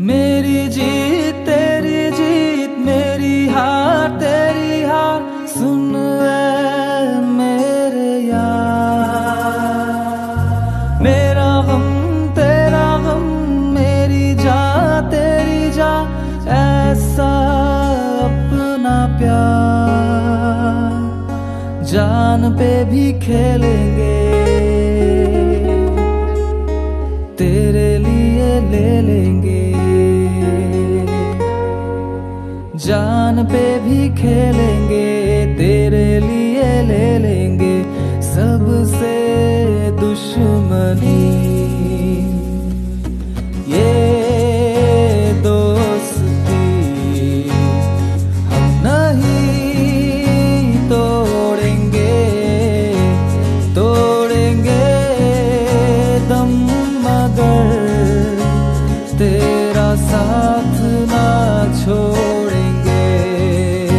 मेरी जीत तेरी जीत, मेरी हार तेरी हार, सुन मेरे यार। मेरा गम, तेरा गम, मेरी जा तेरी जा ऐसा अपना प्यार। जान पे भी खेलेंगे, तेरे लिए ले लेंगे जान पे भी खेलेंगे, तेरे लिए ले लेंगे सबसे दुश्मनी। ये दोस्ती हम नहीं तोड़ेंगे तोड़ेंगे दम मगर तेरा साथ ना